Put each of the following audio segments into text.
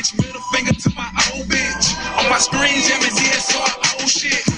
bitch. Middle finger to my old bitch. On my screen, jamming DSR, old shit. I'm from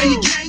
the you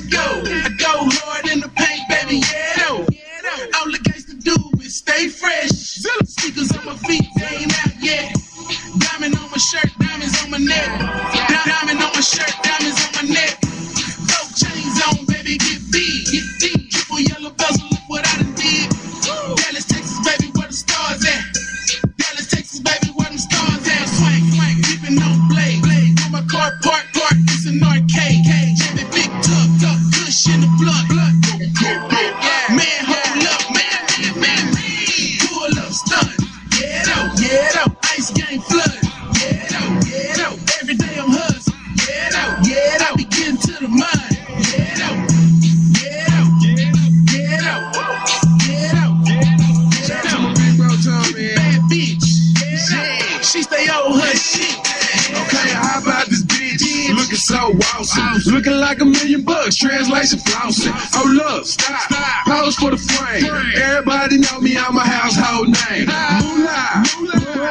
so awesome. Looking like a million bucks. Translation flossing. Oh, look, stop. Pose for the frame. Everybody know me, I'm a household name. Moolah.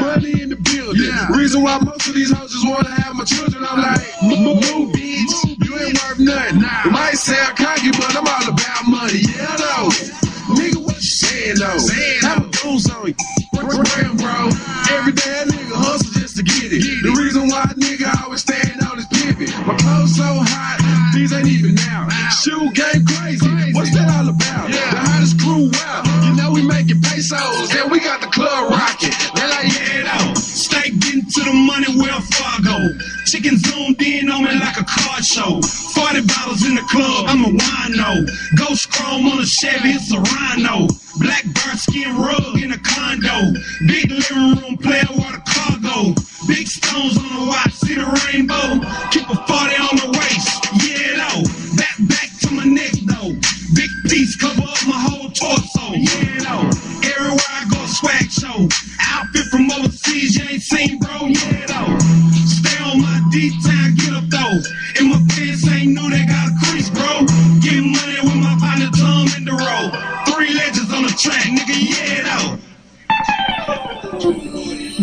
Money in the building. Reason why most of these hoes just want to have my children. I'm like, move, bitch. You ain't worth nothing. You might sound cocky, but I'm all about money. Yeah, though. Nigga, what you saying, though? Have a goons on you. Bro. Every day a nigga hustle just to get it. The reason why living room player water cargo. Big stones on the watch, see the rainbow.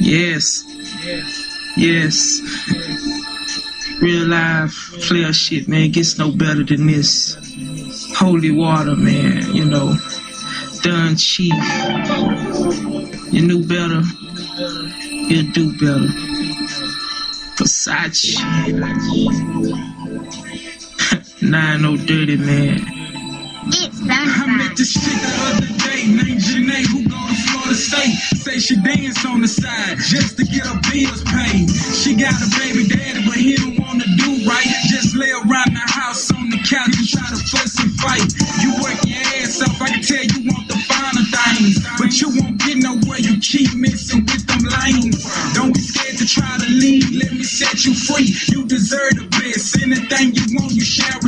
Yes. Yes. Real life player shit, man. Gets no better than this. Holy water, man. You know. Done cheap. You knew better. You'll do better. Versace. Nine oh dirty man. I met this chick Say she dance on the side just to get her bills paid. She got a baby daddy, but he don't wanna do right. Just lay around the house on the couch and try to fuss and fight. You work your ass off, I can tell you want the finer things, but you won't get nowhere. You keep messing with them lanes. Don't be scared to try to leave. Let me set you free. You deserve the best. Anything you want, you shall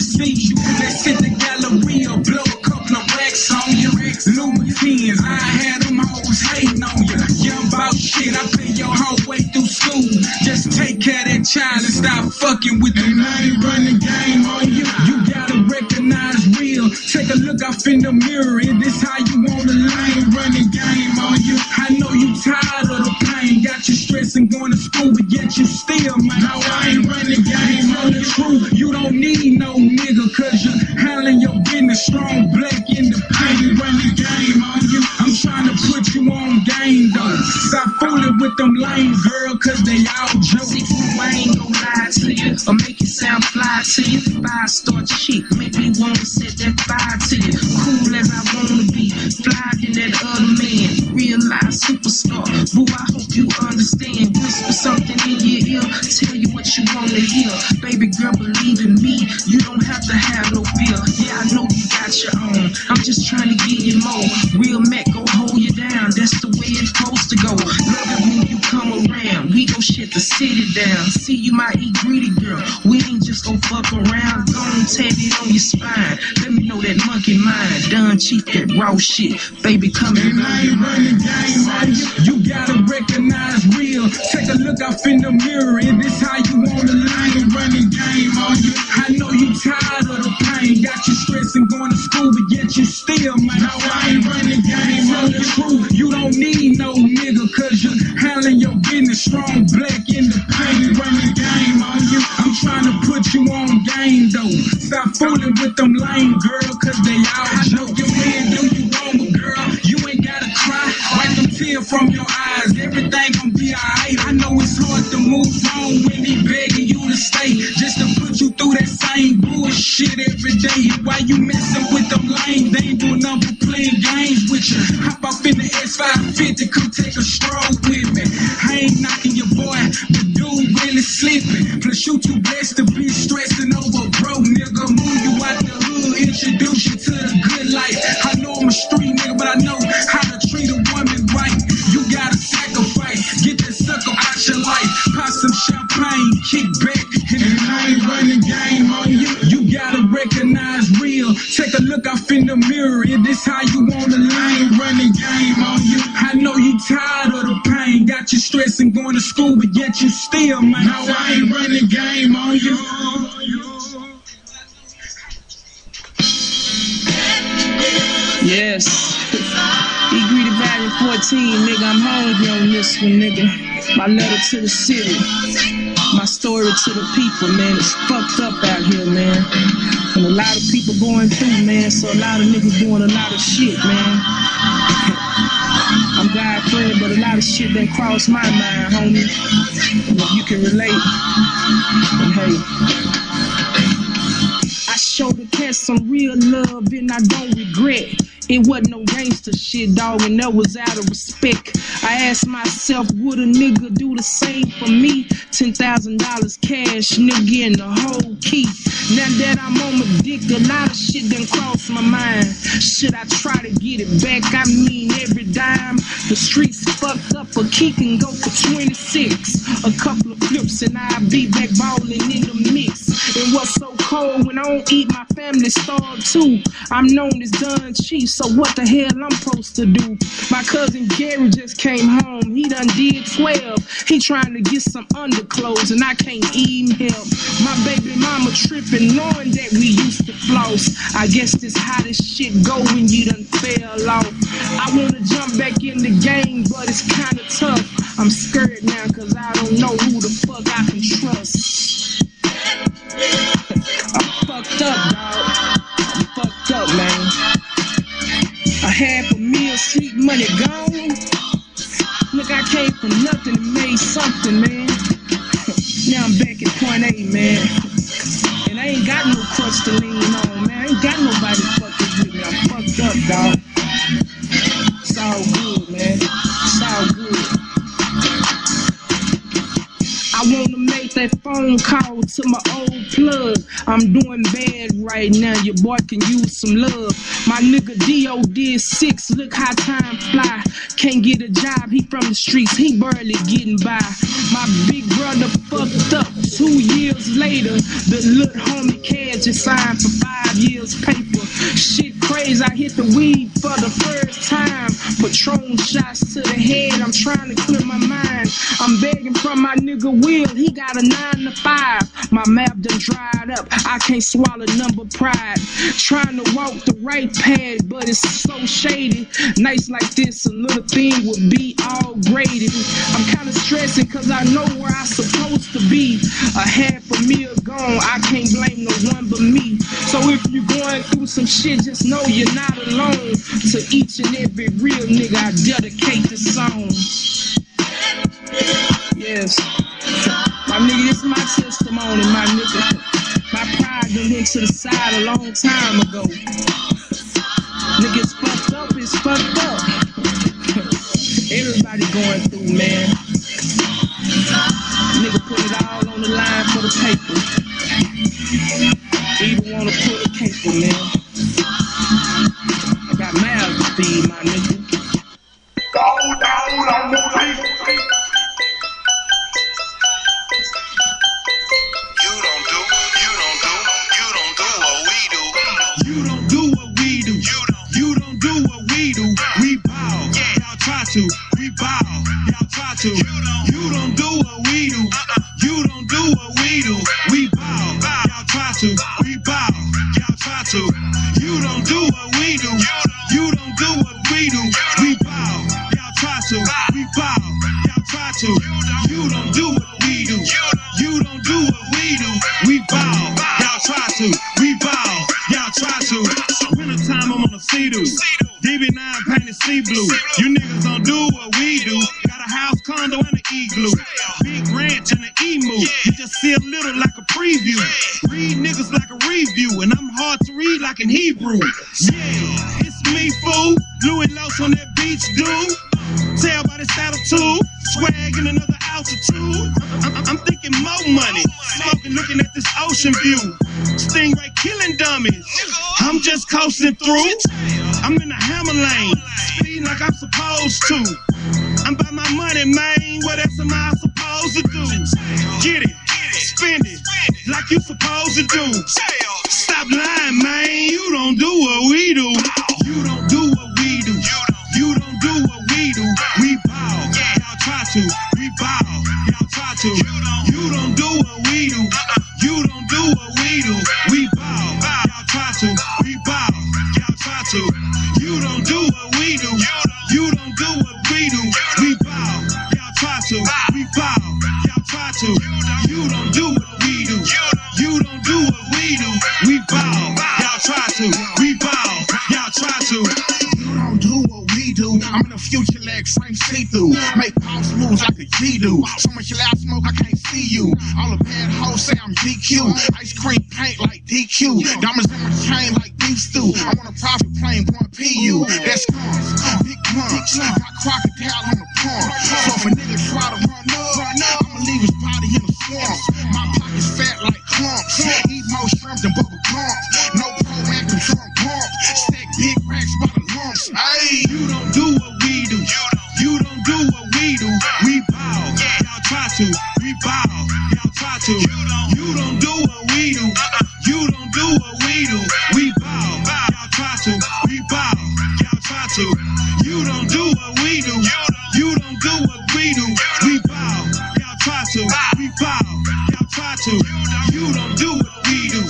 child and stop fucking with the money running game on you. You gotta recognize real. Take a look off in the mirror. Is this how you want a lane running game on you? I know you tired of the pain. Got you stressing going to school, but yet you still, man. No, I ain't running game on the truth. You don't need no nigga, cause you're handling your business strong, black in the pain. Running game on you. I'm trying to put you on game, though. Stop fooling with them lame believe in me, you don't have to have no fear. Yeah, I know you got your own. I'm just trying to give you more. Real Mac go hold you down. That's the way it's supposed to go. Love it when you come around. We gon' shut the city down. See, you might eat greedy, girl. We ain't just gon' fuck around. Go and tap it on your spine. Let me know that monkey mind. Done cheat that raw shit. Baby, come and And I ain't running game you. Gotta recognize real. Take a look off in the mirror. Is this how you wanna to move on when he begging you to stay. Just to put you through that same bullshit every day. Why you messing with them lame? They doing nothing playing games with you. Hop up in the S550, come take a stroll with me. I ain't knocking your boy, but dude really sleeping. Plus you too blessed to be stressing kick back, and I ain't running game on you. You gotta recognize real. Take a look off in the mirror. Is this how you wanna lie? I ain't running game on you. I know you tired of the pain. Got you stressing going to school, but yet you still, man. No, I ain't running game on you. Yes. E greedy Valley 14, nigga. I'm hungry on this one, nigga. My letter to the city. My story to the people, man. It's fucked up out here, man. And a lot of people going through, man. So a lot of niggas doing a lot of shit, man. I'm God friend, but a lot of shit that crossed my mind, homie. And if you can relate, then hey. I showed the cat some real love and I don't regret. It wasn't no gangster shit, dog, and that was out of respect. I asked myself, would a nigga do the same for me? $10,000 cash, nigga, in the whole key. Now that I'm on my dick, a lot of shit done crossed my mind. Should I try to get it back? I mean, every dime. The streets fucked up, a key can go for 26. A couple of flips, and I'll be back balling in the mix. And what's so cold when I don't eat, my family starve too. I'm known as Don Chief, so what the hell I'm supposed to do? My cousin Gary just came home, he done did 12. He trying to get some underclothes, and I can't even help. My baby mama tripping, knowing that we used to floss. I guess this how this shit go when you done fell off. I wanna jump back in the game, but it's kinda tough. I'm scared now, cause I don't know who the fuck I can trust. I'm fucked up, dog. I'm fucked up, man. I had for meal, street money gone. Look, I came from nothing and made something, man. now I'm back at point A, man. And I ain't got no crutch to lean on, man. I ain't got nobody fucking with me. I'm fucked up, dog. It's all good, man. It's all good. I wanna make that phone call to my old. I'm doing bad right now. Your boy can use some love. My nigga Dio did six. Look how time fly. Can't get a job. He from the streets. He barely getting by. My big brother fucked up. Two years later, the little homie Cad just signed for five years paper. Shit crazy. I hit the weed for the first time. Patron shots to the head. I'm trying to clear my mind. I'm begging from my nigga Will. He got a nine to five. My map done dried up. I can't swallow number pride. Trying to walk the right path, but it's so shady. Nights like this, a little thing would be all graded. I'm kinda stressing cause I know where I'm supposed to be. A half a meal gone, I can't blame no one but me. So if you're going through some shit, just know you're not alone. To each and every real nigga, I dedicate this song. Yes. My nigga, this is my testimony, my nigga. My pride done went to the side a long time ago. Niggas fucked up, it's fucked up. Everybody going through, man. Nigga put it all on the line for the paper. Even wanna put a paper, man. My nigga. To. You don't do what we do. You don't do what we do. We bow. Y'all try to. We bow. Y'all try to. Wintertime, I'm on a sea-doo. DB9 painted sea blue. You niggas don't do what we do. Got a house, condo, and an igloo. Big ranch and an emu. You just see a little like a preview. Read niggas like a review. And I'm hard to read like in Hebrew. Yeah, it's me, fool. Louis Los on that beach, dude. Tell by this attitude, swag in another altitude. I'm, I'm- thinking more money, smoking, looking at this ocean view. Stingray killing dummies. I'm just coasting through. I'm in the hammer lane, speeding like I'm supposed to. I'm by my money, man. What else am I supposed to do? Get it, spend it, like you supposed to do. Stop lying, man. You don't do what we do. We bow. Y'all try to. You don't do what we do. I'm in the future like frame see through. Make pulse moves like a G do. So much loud smoke, I can't see you. All the bad hoes say I'm GQ. Ice cream paint like DQ. Diamonds in my chain like beef stew. I want a private plane, point PU. That's guns. Big guns. Got crocodile on the pump. So if a nigga try to run up, I'ma leave his body in the swamp. My pockets fat like clumps. Eat more shrimp than bubble gum. No You don't do what we do.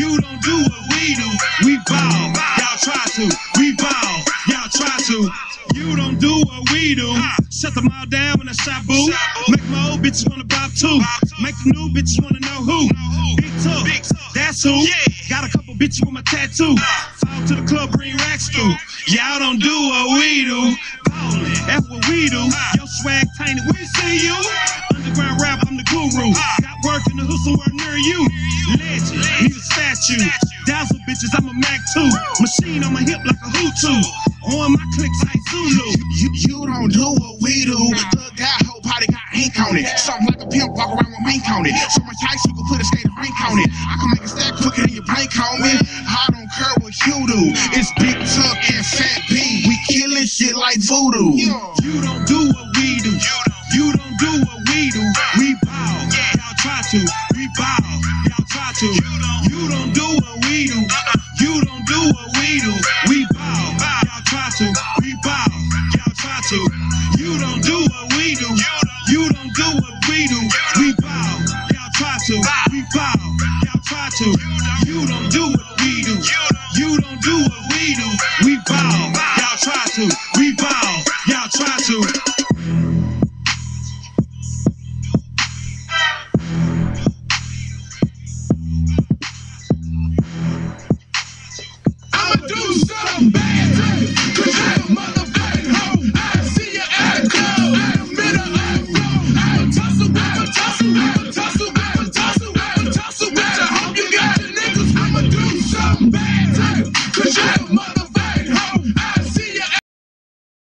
You don't do what we do. We bow. Y'all try to. We bow. Y'all try to. You don't do what we do. Shut them all down when I shot boo. Make my old bitches wanna bob too. Make the new bitches wanna know who. Big Tuck, that's who. Got a couple bitches with my tattoo. Fall to the club, bring racks through. Y'all don't do what we do. That's what we do. Your swag tainted, we see you. Underground rap, I'm the guru. Somewhere near you. Legend, need a statue. Dazzle bitches, I'm a Mac 2. Machine on my hip like a Hutu. On my clicks like Zulu. You, you don't do what we do. Thug guy, whole body got ink on it. Something like a pimp, walk around with mink on it. So much ice, you can put a state of rink on it. I can make a stack quicker than your bank on me. I don't care what you do. It's Big Tuck and Fat B. We killing shit like voodoo. You don't do what we do. You don't do what we do. We bow. Try to. We bow. Y'all try to. You don't do what we do. You